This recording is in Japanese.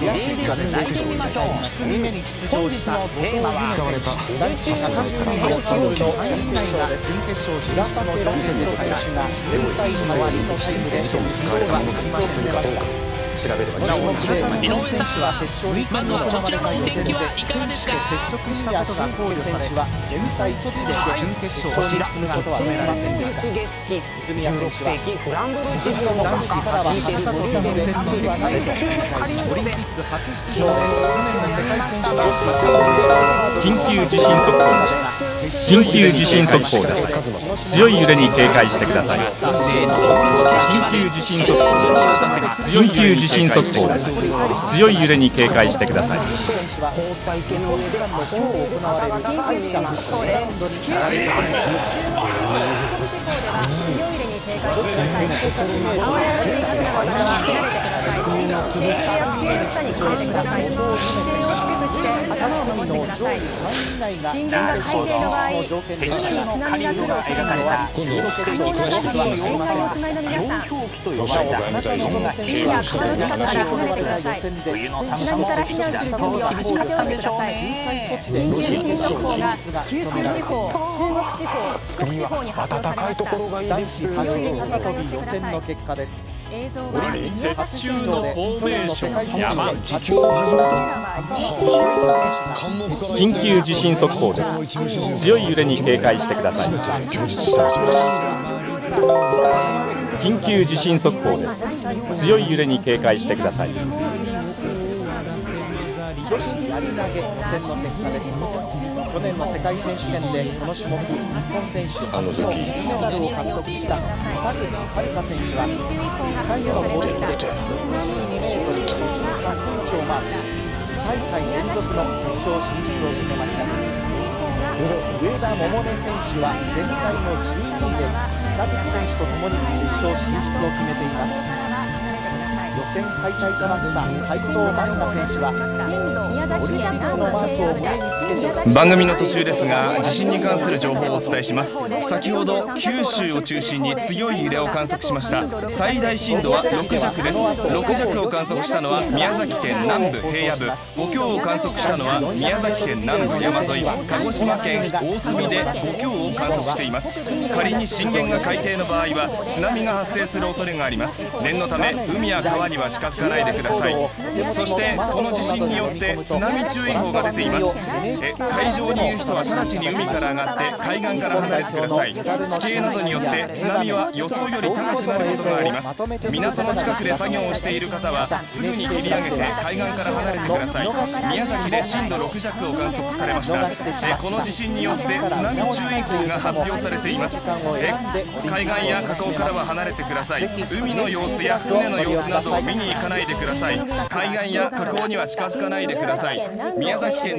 悔しいかで最初に2組目に出場した後藤夢選手男子182キロ級の3回が準決勝進出の挑戦でしたが全体の割りのタイムで決勝は進出を決めました調べれば注目で日本選手は決勝に進むことができ予選で選手と接触したことが考慮されは全体措置で準決勝に進むことはできませんでした泉谷選手は自分の男子からは裸というので武器はないとオリンピック初出場で去年の世界選手権を緊急地震速報です。緊急地震速報です。強い揺れに警戒してください緊急地震速報です。緊急地震速報です。強い揺れに警戒してください。新型改正の場合選手に津波が来るというのは16決勝進出は見せませんでした海や川の近くから離れてください津波から避難する準備を始めておいてください緊急地震速報が九州地方中国地方四国地方に発表されました男子走り高跳び予選の結果です。映像は初出場で去年の世界選手権初を始緊急地震速報です。強い揺れに警戒してください。緊急地震速報です。強い揺れに警戒してください。女子やり投げ予選の結果です。去年の世界選手権でこの種目日本選手初の金メダルを獲得した北口榛花選手は2回目の投てで決勝進出を決めました。上田桃音選手は全体の12位で北口選手とともに決勝進出を決めています。予選敗退となった斉藤真理菜選手はオリンピックのマークを胸につけて番組の途中ですが地震に関する情報をお伝えします。先ほど九州を中心に強い揺れを観測しました。最大震度は6弱です。6弱を観測したのは宮崎県南部平野部。5強を観測したのは宮崎県南部山沿い。鹿児島県大隅で5強を観測しています。仮に震源が海底の場合は津波が発生する恐れがあります。念のため海や川には近づかないでください。そしてこの地震によって津波注意報が出ています。え海上にいる人は直ちに海から上がって海岸から離れてください。地形などによって津波は予想より高くなることがあります。港の近くで作業をしている方はすぐに切り上げて海岸から離れてください。宮崎で震度6弱を観測されました。えこの地震によって津波注意報が発表されています。え海岸や河口からは離れてください。海の様子や船の様子などを見に行かないでください。海岸や河口には近づかないでください。宮崎県で